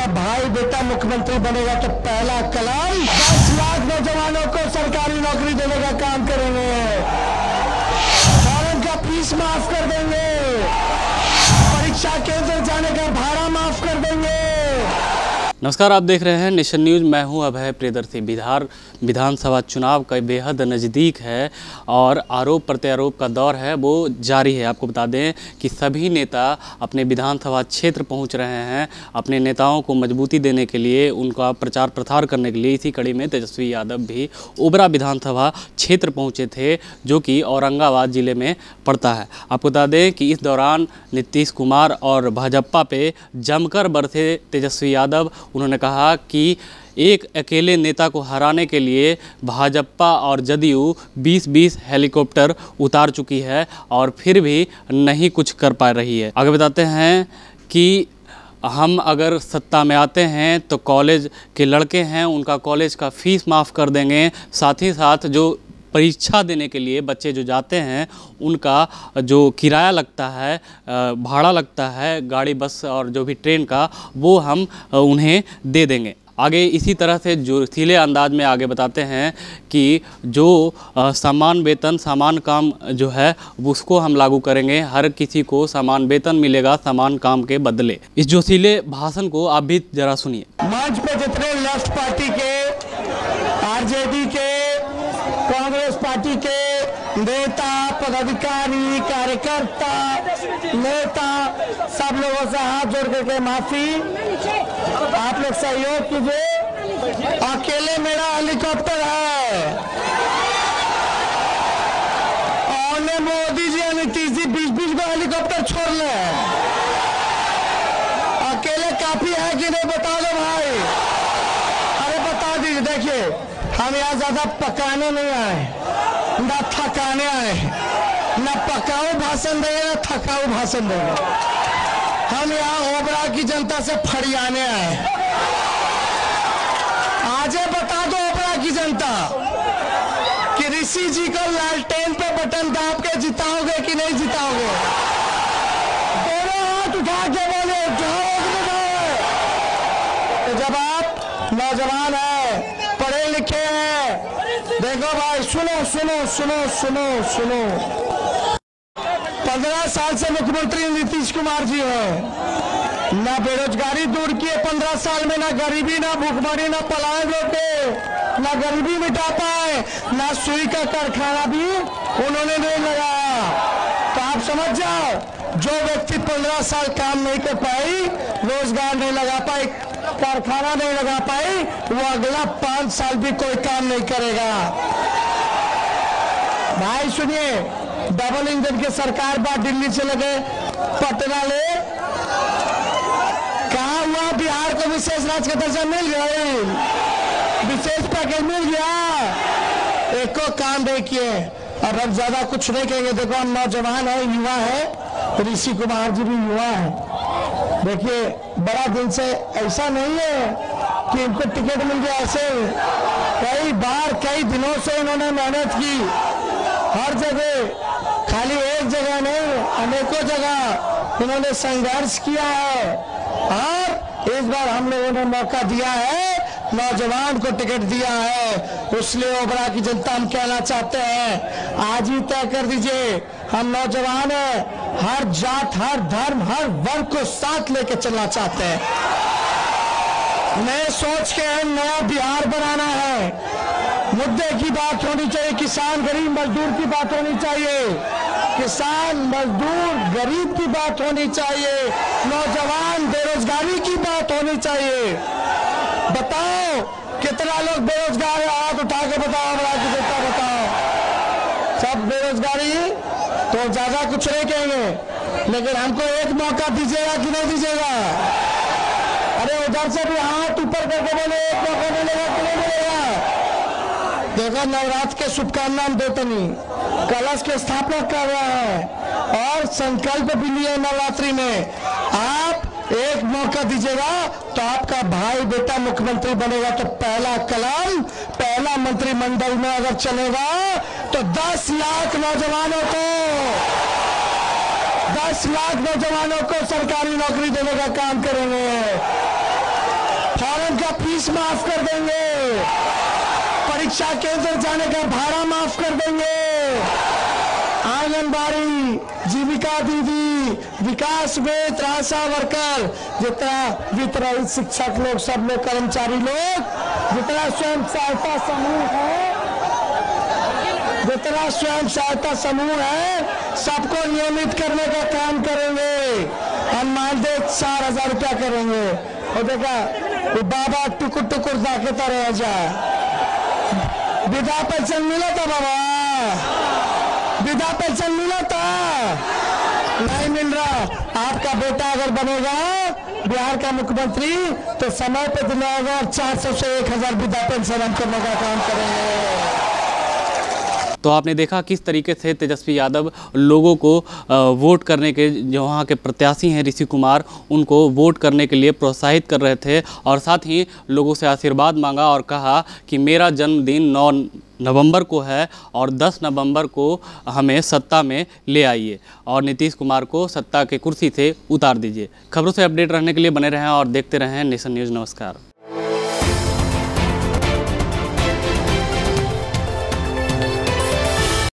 आपका भाई बेटा मुख्यमंत्री बनेगा तो पहला कलाम दस लाख नौजवानों नमस्कार, आप देख रहे हैं नेशन न्यूज़। मैं हूँ अभय प्रियदर्शी बिहार। विधानसभा चुनाव का बेहद नज़दीक है और आरोप प्रत्यारोप का दौर है, वो जारी है। आपको बता दें कि सभी नेता अपने विधानसभा क्षेत्र पहुँच रहे हैं। अपने नेताओं को मजबूती देने के लिए, उनका प्रचार प्रसार करने के लिए इसी कड़ी में तेजस्वी यादव भी ओबरा विधानसभा क्षेत्र पहुँचे थे, जो कि औरंगाबाद ज़िले में पड़ता है। आपको बता दें कि इस दौरान नीतीश कुमार और भाजपा पे जमकर बरसे तेजस्वी यादव उन्होंने कहा कि एक अकेले नेता को हराने के लिए भाजपा और जदयू 20-20 हेलीकॉप्टर उतार चुकी है और फिर भी नहीं कुछ कर पा रही है। आगे बताते हैं कि हम अगर सत्ता में आते हैं तो कॉलेज के लड़के हैं, उनका कॉलेज का फ़ीस माफ़ कर देंगे। साथ ही साथ जो परीक्षा देने के लिए बच्चे जो जाते हैं, उनका जो किराया लगता है भाड़ा लगता है, गाड़ी, बस और जो भी ट्रेन का, वो हम उन्हें दे देंगे। आगे इसी तरह से जो सीले अंदाज में आगे बताते हैं कि जो समान वेतन, समान काम जो है, उसको हम लागू करेंगे। हर किसी को समान वेतन मिलेगा, समान काम के बदले। इस जोशीले भाषण को आप भी जरा सुनिए। मंच पे जितने लेफ़्ट पार्टी के, आरजेडी के कांग्रेस पार्टी के नेता, पदाधिकारी, कार्यकर्ता, नेता, सब लोगों से हाथ जोड़ करके माफ़ी। आप लोग सहयोग कीजिए। अकेले मेरा हेलीकॉप्टर है। और मोदी जी और नीतीश जी बीच बीच में हेलीकॉप्टर छोड़ ले। अकेले काफ़ी है कि नहीं बता दो भाई? दीजिए देखिए, हम यहाँ ज़्यादा पकाने नहीं आए ना थकाने आए ना पकाऊ भाषण देंगे ना थकाऊ भाषण देंगे हम यहाँ ओबरा की जनता से फरियाने आए। आज बता दो ओबरा की जनता, कि ऋषि जी को लालटेन पे बटन दाब के जिताओगे कि नहीं जिताओगे दोनों हाथ उठा के बोले उठाओगे कि नहीं उठाओगे? तो जब आप नौजवान हैं पढ़े लिखे हैं देखो भाई सुनो सुनो सुनो सुनो सुनो। पंद्रह साल से मुख्यमंत्री नीतीश कुमार जी है। ना बेरोजगारी दूर किए, पंद्रह साल में ना गरीबी, ना भूखमरी, ना पलायन रोके, ना गरीबी मिटा पाए, ना सुई का कारखाना भी उन्होंने नहीं लगाया। तो आप समझ जाओ, जो व्यक्ति पंद्रह साल काम नहीं कर पाई, रोज़गार नहीं लगा पाई, कारखाना नहीं लगा पाई, वो अगला पाँच साल भी कोई काम नहीं करेगा। भाई सुनिए डबल इंजन के सरकार बात दिल्ली से लगे पटना ले कहा हुआ? बिहार को विशेष राज्य का दर्जा मिल गया विशेष पैकेज मिल गया। एको काम नहीं किए और अब ज़्यादा कुछ नहीं कहेंगे। देखो, हम नौजवान है, युवा है। ऋषि कुमार जी भी युवा है। देखिए, बड़ा दिन से ऐसा नहीं है कि इनको टिकट मिल गया ऐसे। कई बार, कई दिनों से इन्होंने मेहनत की। हर जगह, खाली एक जगह नहीं, अनेकों जगह उन्होंने संघर्ष किया है। और इस बार हम लोगों ने मौका दिया है, नौजवान को टिकट दिया है। इसलिए ओबरा की जनता हम कहना चाहते हैं, आज ही तय कर दीजिए, हम नौजवान हैं, हर जात, हर धर्म, हर वर्ग को साथ लेके चलना चाहते हैं। नए सोच के हम नया बिहार बनाना है। मुद्दे की बात होनी चाहिए। किसान गरीब मजदूर की बात होनी चाहिए। किसान मजदूर गरीब की बात होनी चाहिए। नौजवान बेरोजगारी की बात होनी चाहिए। बताओ, कितना लोग बेरोजगार है? हाथ उठा के बताओ की जनता बताओ। सब बेरोजगारी? तो ज़्यादा कुछ नहीं कहेंगे। लेकिन हमको एक मौका दीजिएगा कि नहीं दीजिएगा? अरे उधर से भी हाथ ऊपर करके बोले, एक मौका मिलेगा कि नहीं मिलेगा? देखो नवरात्र के शुभकामना हम देते नहीं। कलश की स्थापना कर रहा है और संकल्प भी लिए नवरात्रि में। आप एक मौका दीजिएगा तो आपका भाई बेटा मुख्यमंत्री बनेगा तो पहला कलाम, पहला मंत्रिमंडल में अगर चलेगा तो 10 लाख नौजवानों को 10 लाख नौजवानों को सरकारी नौकरी देने का काम करेंगे। फॉरन का फ़ीस माफ़ कर देंगे। परीक्षा केंद्र जाने का भाड़ा माफ़ कर देंगे। आंगनबाड़ी जीविका दीदी विकास वेद आशा वर्कर, जितना वितरण शिक्षक लोग, सब लोग कर्मचारी लोग, जितना स्वयं सहायता समूह है, जितना स्वयं सहायता समूह है, सबको नियमित करने का काम करेंगे। और मानदेय चार हज़ार रुपया करेंगे। और देखा बाबा टुकुर टुकुर दाखता रह जाए। विधा पेंशन मिला था बाबा। विधा पेंशन मिला था। नहीं मिल रहा। आपका बेटा अगर बनेगा, बिहार का मुख्यमंत्री तो समय पे दिलाएगा और चार सौ से एक हज़ार विधा पेंशन हम करने का काम करेंगे। तो आपने देखा किस तरीके से तेजस्वी यादव लोगों को वोट करने के, जो वहाँ के प्रत्याशी हैं ऋषि कुमार, उनको वोट करने के लिए प्रोत्साहित कर रहे थे और साथ ही लोगों से आशीर्वाद मांगा और कहा कि मेरा जन्मदिन नौ नवंबर को है और 10 नवंबर को हमें सत्ता में ले आइए और नीतीश कुमार को सत्ता के कुर्सी से उतार दीजिए। खबरों से अपडेट रहने के लिए बने रहें और देखते रहें नेशन न्यूज़। नमस्कार।